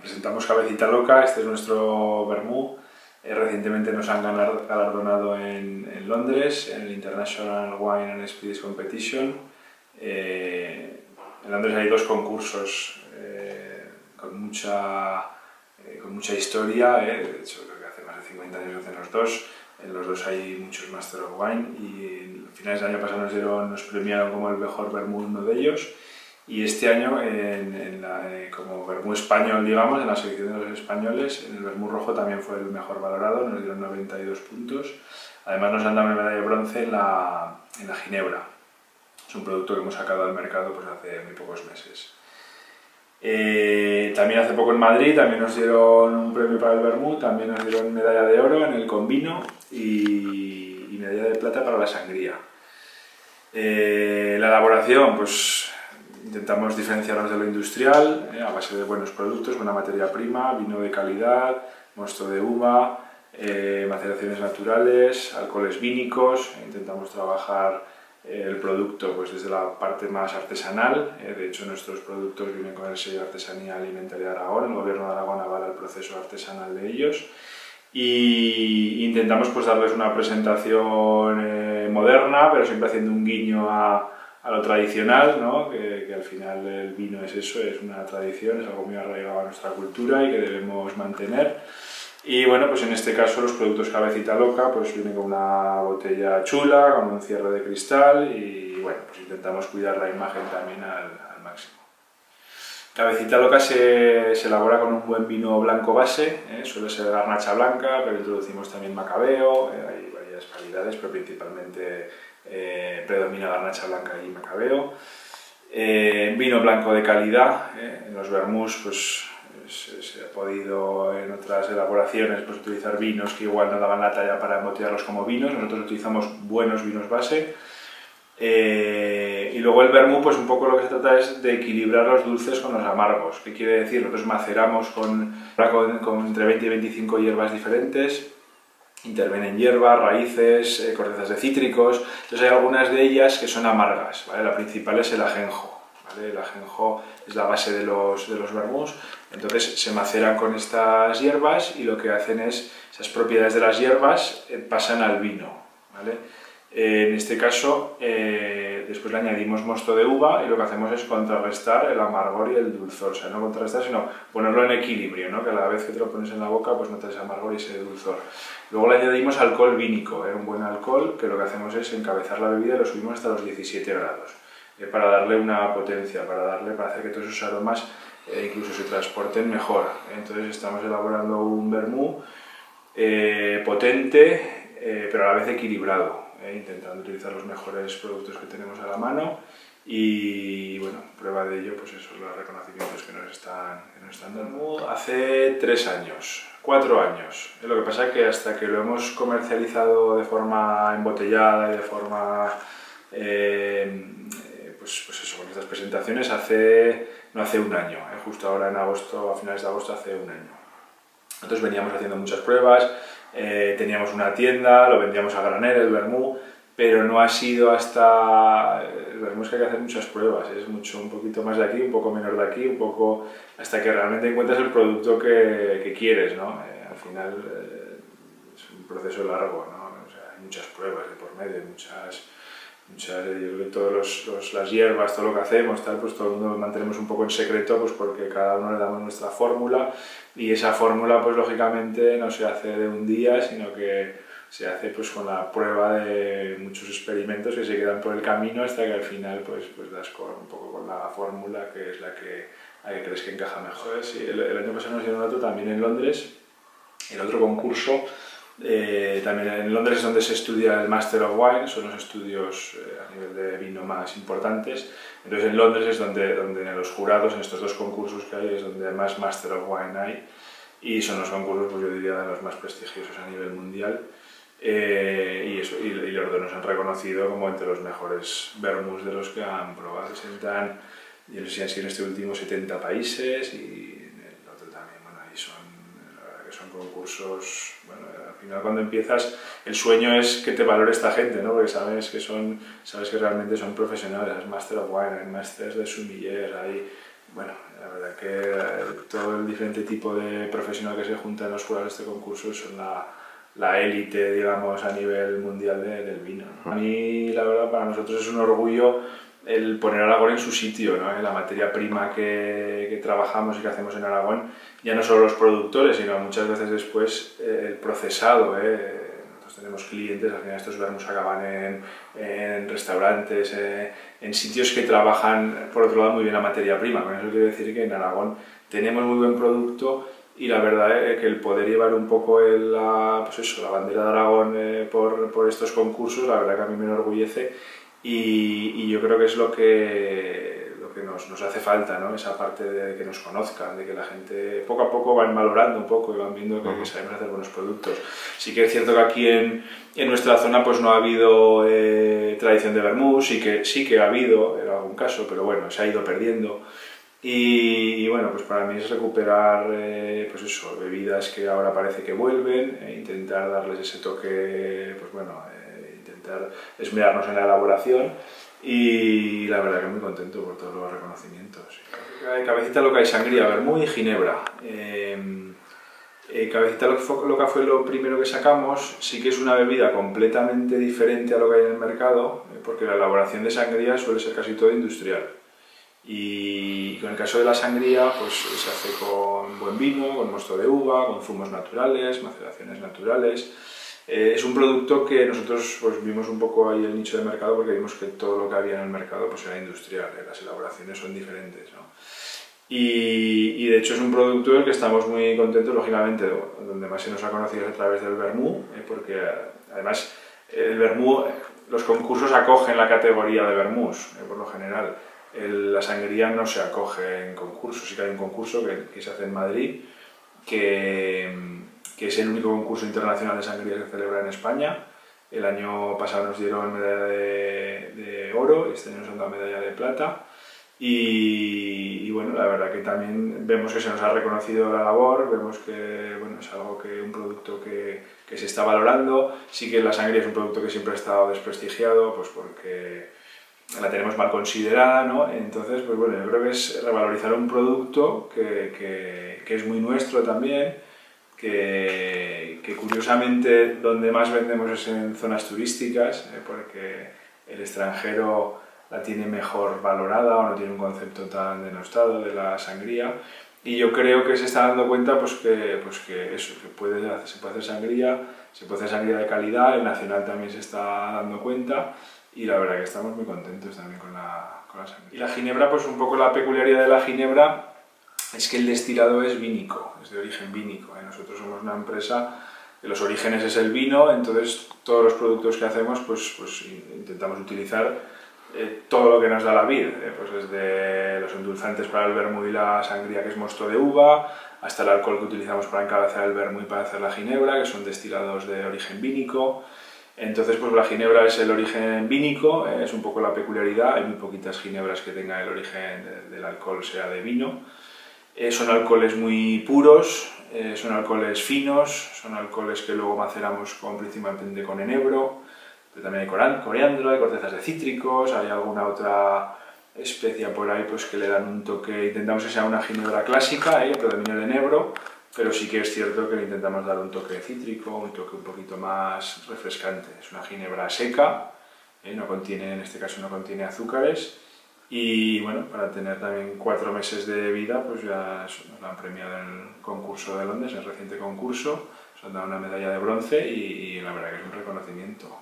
presentamos Cabecita Loca, este es nuestro vermú. Eh, recientemente nos han galardonado en, en, Londres, en el International Wine and Spirits Competition. Eh, en Londres hay dos concursos eh, con, mucha, con mucha historia, de hecho creo que hace más de 50 años hacen los dos. En los dos hay muchos Master of Wine y a finales del año pasado nos, dieron, nos premiaron como el mejor vermú uno de ellos. Y este año, en, eh, como Bermú español, digamos, en la selección de los españoles, en el Bermú rojo también fue el mejor valorado, nos dieron 92 puntos. Además nos han dado una medalla de bronce en la, en la Ginebra. Es un producto que hemos sacado al mercado pues, hace muy pocos meses. Eh, también hace poco en Madrid también nos dieron un premio para el Bermú, también nos dieron medalla de oro en el convino y, y medalla de plata para la sangría. Eh, la elaboración, pues Intentamos diferenciarnos de lo industrial eh, a base de buenos productos, buena materia prima, vino de calidad, mosto de uva, eh, maceraciones naturales, alcoholes vínicos. Intentamos trabajar eh, el producto pues, desde la parte más artesanal. de hecho, nuestros productos vienen con el sello Artesanía Alimentaria de Aragón. El gobierno de Aragón avala el proceso artesanal de ellos. Y intentamos pues, darles una presentación moderna, pero siempre haciendo un guiño a a lo tradicional, ¿no? que, al final el vino es eso, es una tradición, es algo muy arraigado a nuestra cultura y que debemos mantener. Y bueno, pues en este caso los productos Cabecita Loca pues vienen con una botella chula, con un cierre de cristal y bueno, pues intentamos cuidar la imagen también al, al máximo. Cabecita Loca se, se, elabora con un buen vino blanco base, ¿eh? suele ser garnacha blanca, pero introducimos también macabeo, eh, hay varias calidades, pero principalmente eh, predomina garnacha blanca y macabeo. Eh, vino blanco de calidad, eh, en los vermús pues se, ha podido en otras elaboraciones pues, utilizar vinos que igual no daban la talla para embotellarlos como vinos, nosotros utilizamos buenos vinos base. y luego el vermú, pues un poco lo que se trata es de equilibrar los dulces con los amargos. ¿Qué quiere decir? Nosotros maceramos con, con entre 20 y 25 hierbas diferentes, intervienen hierbas, raíces, eh, cortezas de cítricos, entonces hay algunas de ellas que son amargas, ¿vale? la principal es el ajenjo, ¿vale? el ajenjo es la base de los, de los vermús, entonces se maceran con estas hierbas y lo que hacen es, esas propiedades de las hierbas eh, pasan al vino, ¿vale? En este caso, eh, después le añadimos mosto de uva y lo que hacemos es contrarrestar el amargor y el dulzor. O sea, no contrarrestar, sino ponerlo en equilibrio, ¿no? que a la vez que te lo pones en la boca, pues notas ese amargor y ese dulzor. Luego le añadimos alcohol vínico, ¿eh? un buen alcohol, que lo que hacemos es encabezar la bebida y lo subimos hasta los 17 grados, eh, para darle una potencia, para, darle, para hacer que todos esos aromas eh, incluso se transporten mejor. Entonces estamos elaborando un vermú potente, pero a la vez equilibrado eh, intentando utilizar los mejores productos que tenemos a la mano y bueno, prueba de ello pues esos los reconocimientos que nos están, que nos están dando. Hace tres años, cuatro años, lo que pasa es que hasta que lo hemos comercializado de forma embotellada y de forma eh, pues, pues eso, con estas presentaciones hace, no hace un año, eh, justo ahora en agosto, a finales de agosto hace un año. Nosotros veníamos haciendo muchas pruebas, eh, teníamos una tienda, lo vendíamos a granel, el vermú, pero no ha sido hasta... El vermú es que hay que hacer muchas pruebas, es mucho, un poquito más de aquí, un poco menos de aquí, un poco... hasta que realmente encuentras el producto que, quieres, ¿no? Eh, al final eh, es un proceso largo, ¿no? Hay muchas pruebas de por medio, muchas muchas, yo creo que todas las hierbas, todo lo que hacemos, tal, pues todo el mundo lo mantenemos un poco en secreto pues porque cada uno le damos nuestra fórmula y esa fórmula pues lógicamente no se hace de un día, sino que se hace pues con la prueba de muchos experimentos que se quedan por el camino hasta que al final pues, pues das con, un poco con la fórmula que es la que, la que crees que encaja mejor. Sí, el, el año pasado nos dieron otro también en Londres, el otro concurso eh, también en Londres es donde se estudia el Master of Wine, son los estudios eh, a nivel de vino más importantes. Entonces en Londres es donde, donde los jurados, en estos dos concursos que hay, es donde más Master of Wine hay. Y son los concursos, pues yo diría, de los más prestigiosos a nivel mundial. Eh, y, eso, y, los dos nos han reconocido como entre los mejores vermouths de los que han probado. Presentan, yo no sé si han sido en este último 70 países y en el otro también, bueno, ahí son, la verdad que son concursos, bueno, final cuando empiezas el sueño es que te valore esta gente, ¿no? Porque sabes que son, sabes que realmente son profesionales, hay Master of Wine, hay Masters de Sommelier, hay bueno, la verdad que eh, todo el diferente tipo de profesional que se junta en los jurados de este concurso son la, la élite, digamos, a nivel mundial del vino. A mí, la verdad, para nosotros es un orgullo el poner Aragón en su sitio, ¿no? la materia prima que, trabajamos y que hacemos en Aragón, ya no solo los productores, sino muchas veces después eh, el procesado. ¿eh? Tenemos clientes, al final estos vermos acaban en, en restaurantes, eh, en sitios que trabajan, por otro lado, muy bien la materia prima. Con eso quiero decir que en Aragón tenemos muy buen producto y la verdad es que el poder llevar un poco el, la, pues eso, la bandera de Aragón eh, por, por, estos concursos, la verdad que a mí me enorgullece y, y yo creo que es lo que, lo que nos, nos, hace falta, ¿no? esa parte de que nos conozcan, de que la gente poco a poco van valorando un poco y van viendo que, que sabemos hacer buenos productos. Sí que es cierto que aquí en, en nuestra zona pues no ha habido eh, tradición de vermouth, sí que, sí que ha habido en algún caso, pero bueno, se ha ido perdiendo. Y, bueno, pues para mí es recuperar eh, pues eso, bebidas que ahora parece que vuelven, e intentar darles ese toque, pues bueno, eh, intentar esmerarnos en la elaboración y la verdad que muy contento por todos los reconocimientos. Cabecita Loca y Sangría, Vermú y Ginebra. Eh, Cabecita Loca fue lo primero que sacamos, sí que es una bebida completamente diferente a lo que hay en el mercado, porque la elaboración de sangría suele ser casi todo industrial. Y con el caso de la sangría, pues se hace con buen vino, con mosto de uva, con zumos naturales, maceraciones naturales. Eh, es un producto que nosotros pues, vimos un poco ahí el nicho de mercado porque vimos que todo lo que había en el mercado pues, era industrial, eh, las elaboraciones son diferentes. ¿no? Y, y, de hecho es un producto del que estamos muy contentos, lógicamente, donde más se nos ha conocido es a través del Vermú, eh, porque además el Vermú, los concursos acogen la categoría de Vermús, por lo general la sangría no se acoge en concursos, sí que hay un concurso que, se hace en Madrid, que, que, es el único concurso internacional de sangría que se celebra en España. El año pasado nos dieron medalla de, de oro, este año nos han dado medalla de plata. Y, y, bueno, la verdad que también vemos que se nos ha reconocido la labor, vemos que bueno, es algo que un producto que, que se está valorando, sí que la sangría es un producto que siempre ha estado desprestigiado, pues porque la tenemos mal considerada, ¿no? Entonces, pues bueno, yo creo que es revalorizar un producto que, que, que es muy nuestro también, que, que, curiosamente donde más vendemos es en zonas turísticas, ¿eh? porque el extranjero la tiene mejor valorada o no tiene un concepto tan denostado de la sangría. Y yo creo que se está dando cuenta pues, que, pues, que eso, que puede, se puede hacer sangría, se puede hacer sangría de calidad, el nacional también se está dando cuenta y la verdad que estamos muy contentos también con la, con la sangría. Y la ginebra, pues un poco la peculiaridad de la ginebra es que el destilado es vínico, es de origen vínico. ¿eh? Nosotros somos una empresa que los orígenes es el vino, entonces todos los productos que hacemos pues, pues intentamos utilizar eh, todo lo que nos da la vid, eh, pues desde los endulzantes para el vermú y la sangría que es mosto de uva, hasta el alcohol que utilizamos para encabezar el vermú y para hacer la ginebra, que son destilados de origen vínico, entonces, pues la ginebra es el origen vínico, es un poco la peculiaridad, hay muy poquitas ginebras que tengan el origen del alcohol sea de vino. Eh, son alcoholes muy puros, eh, son alcoholes finos, son alcoholes que luego maceramos con, principalmente con enebro, pero también hay coriandro, hay cortezas de cítricos, hay alguna otra especia por ahí pues que le dan un toque, intentamos que sea una ginebra clásica, ¿eh? predominio de enebro, pero sí que es cierto que le intentamos dar un toque cítrico, un toque un poquito más refrescante. Es una ginebra seca, ¿eh? no contiene, en este caso no contiene azúcares, y bueno, para tener también cuatro meses de vida, pues ya nos la han premiado en el concurso de Londres, en el reciente concurso, nos han dado una medalla de bronce y, y la verdad que es un reconocimiento.